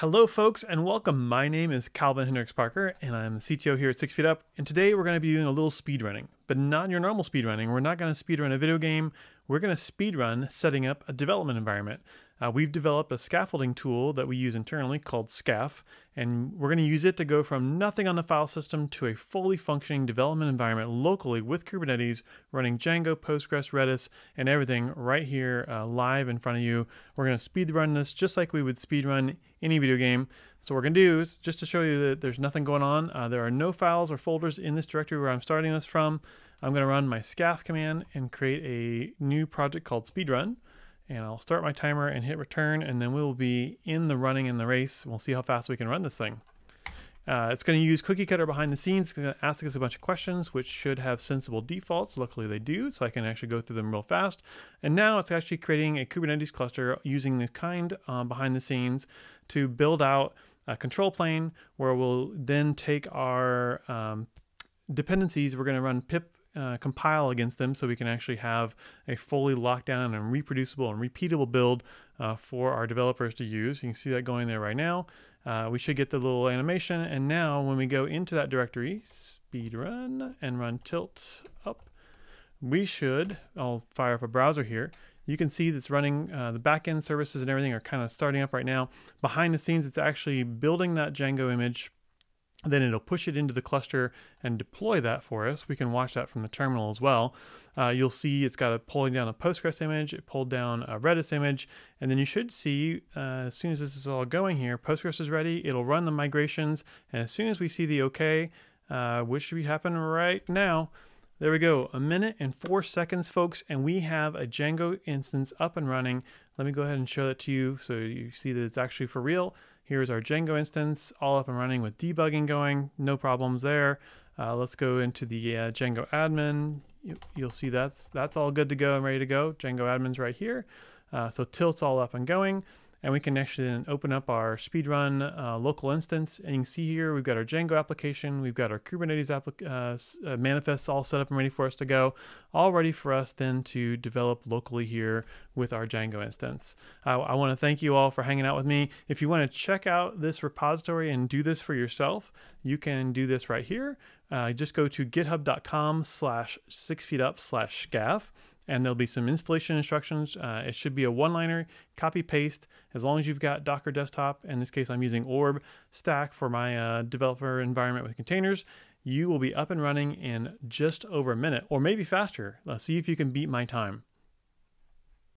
Hello, folks, and welcome. My name is Calvin Hendryx-Parker, and I'm the CTO here at Six Feet Up. And today we're going to be doing a little speed running, but not your normal speed running. We're not going to speed run a video game. We're going to speed run setting up a development environment. Uh, we've developed a scaffolding tool that we use internally called SCAF, and we're going to use it to go from nothing on the file system to a fully functioning development environment locally with Kubernetes, running Django, Postgres, Redis, and everything right here uh, live in front of you. We're going to speed run this just like we would speed run any video game. So what we're going to do is just to show you that there's nothing going on. Uh, there are no files or folders in this directory where I'm starting this from. I'm going to run my scaf command and create a new project called speedrun and I'll start my timer and hit return and then we'll be in the running in the race. We'll see how fast we can run this thing. Uh, it's going to use Cookiecutter behind the scenes. It's going to ask us a bunch of questions, which should have sensible defaults. Luckily, they do, so I can actually go through them real fast. And now it's actually creating a Kubernetes cluster using the kind um, behind the scenes to build out a control plane where we'll then take our um, dependencies. We're going to run pip uh, compile against them so we can actually have a fully locked down and reproducible and repeatable build uh, for our developers to use. You can see that going there right now. Uh, we should get the little animation and now when we go into that directory, speed run and run tilt up, we should, I'll fire up a browser here, you can see that's running uh, the backend services and everything are kind of starting up right now. Behind the scenes, it's actually building that Django image then it'll push it into the cluster and deploy that for us. We can watch that from the terminal as well. Uh, you'll see it's got a pulling down a Postgres image, it pulled down a Redis image, and then you should see uh, as soon as this is all going here, Postgres is ready, it'll run the migrations, and as soon as we see the OK, uh, which should be happening right now, there we go, a minute and four seconds, folks, and we have a Django instance up and running. Let me go ahead and show that to you so you see that it's actually for real. Here's our Django instance, all up and running with debugging going, no problems there. Uh, let's go into the uh, Django admin. You, will see that's that's all good to go and ready to go. Django admin's right here. Uh, so tilt's all up and going and we can actually then open up our speedrun uh, local instance and you can see here we've got our Django application, we've got our Kubernetes uh, uh, manifests all set up and ready for us to go, all ready for us then to develop locally here with our Django instance. I want to thank you all for hanging out with me. If you want to check out this repository and do this for yourself, you can do this right here. Uh, just go to github.com slash six feet up slash scaf and there'll be some installation instructions. Uh, it should be a one-liner, copy paste, as long as you've got Docker desktop. In this case, I'm using Orb Stack for my uh, developer environment with containers. You will be up and running in just over a minute, or maybe faster. Let's see if you can beat my time.